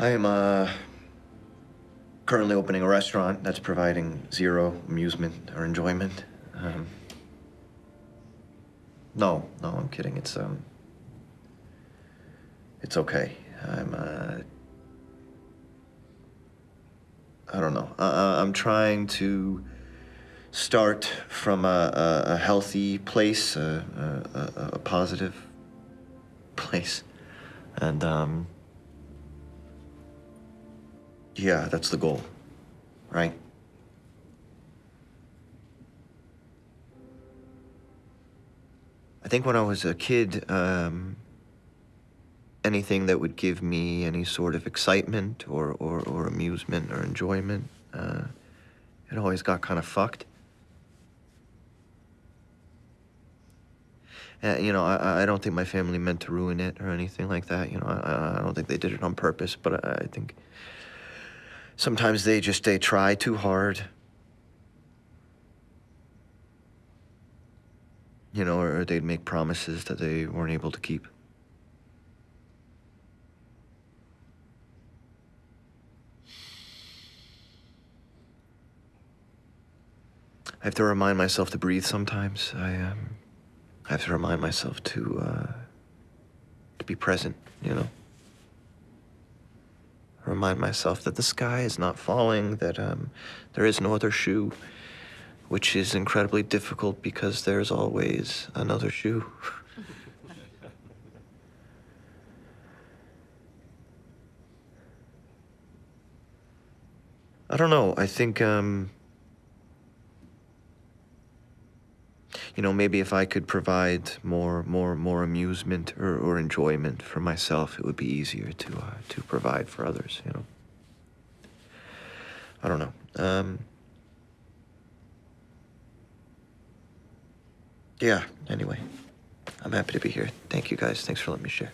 I am uh, currently opening a restaurant that's providing zero amusement or enjoyment. Um, no, no, I'm kidding. It's um, it's okay. I'm uh, I don't know. Uh, I'm trying to start from a, a, a healthy place, a, a, a positive place, and um, yeah, that's the goal, right? I think when I was a kid, um, anything that would give me any sort of excitement or, or, or amusement or enjoyment, uh, it always got kind of fucked. Uh, you know, I, I don't think my family meant to ruin it or anything like that. You know, I, I don't think they did it on purpose, but I, I think sometimes they just they try too hard. You know, or they'd make promises that they weren't able to keep. I have to remind myself to breathe sometimes. I um, I have to remind myself to uh, to be present. You know, remind myself that the sky is not falling. That um, there is no other shoe, which is incredibly difficult because there's always another shoe. I don't know. I think um, you know, maybe if I could provide more, more, more amusement or, or enjoyment for myself, it would be easier to uh, to provide for others. You know, I don't know. Um, yeah. Anyway, I'm happy to be here. Thank you guys. Thanks for letting me share.